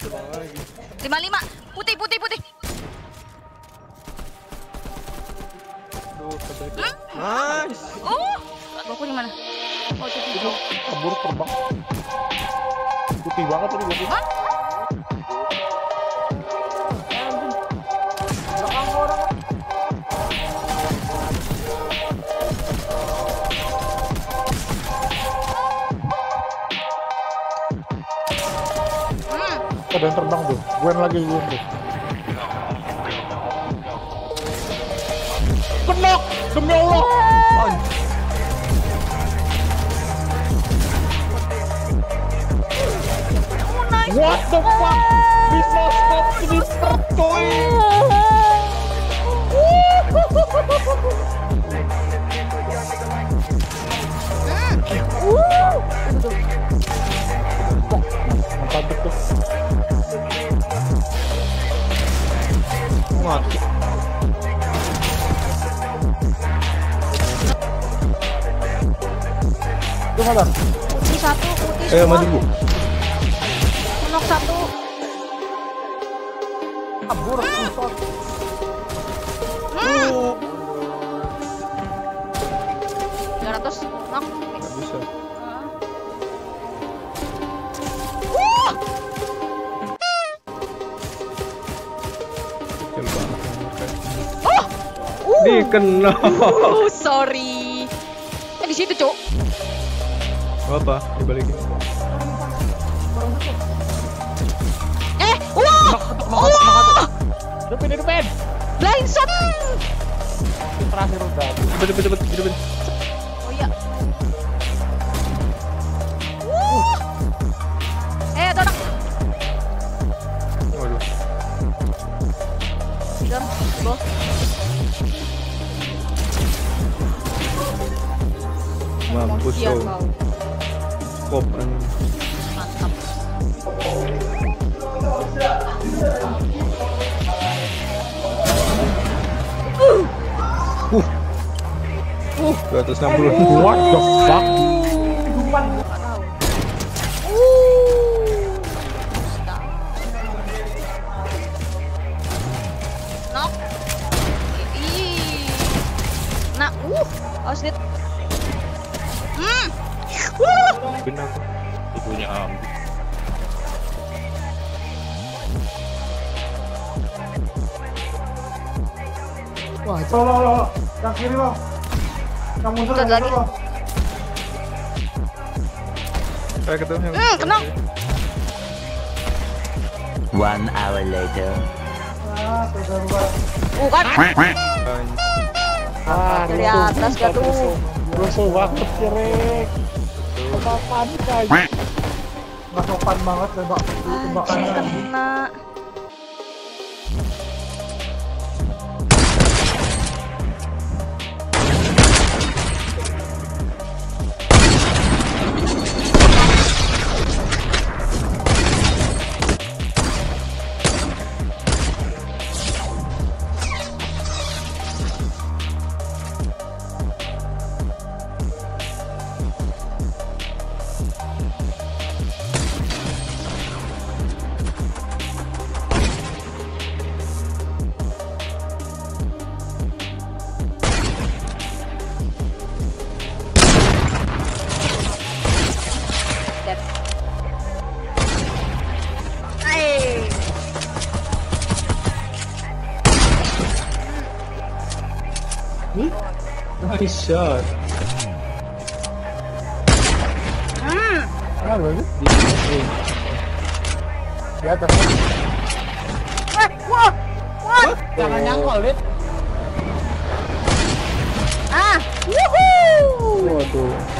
Lima lima. Putih putih putih. Nice. Oh. Goku di mana? Oh itu. kabur terbang putih banget tadi gue ada yang terbang tuh. Gue lagi gue tuh kenok demi Allah! What the fuck? Bisa stop ini coy itu mana Putih satu, putih Eh, semua. maju bu. Knock satu. kabur susah Uh. 300 knock. Gak bisa. Oh. Uh. Dikena. Oh, sorry. Eh, di situ, Cuk. Gak apa, dibalikin. Eh, wah. Wah. depan depan Blind shot. terakhir udah Cepet, cepet, cepet. Oh iya. Wuh. Eh, ada orang. Waduh. Jam, go. Mampus kau. Anjing. Mantap. Uh, 260. what the fuck. Nah, uh, dit. Hmm. Benar aku. ibunya am Wah, itu lo, lo, lo. Yang kiri lo. Yang mundur, yang lagi. lo. Saya ketemu yang. Hmm, kena. One hour later. Ah, beda luar. Uh, kan. Anjing. Ah, Dari atas gak tuh? Rusuh banget sih, Rek. Mapapanik tayo. Mapapanmangat na ba? Ay, baka na. Nice shot. Hmm. Ah, berarti di atas. Eh, wah. What? Jangan nyangkol, Dit. Ah. Woohoo. Waduh.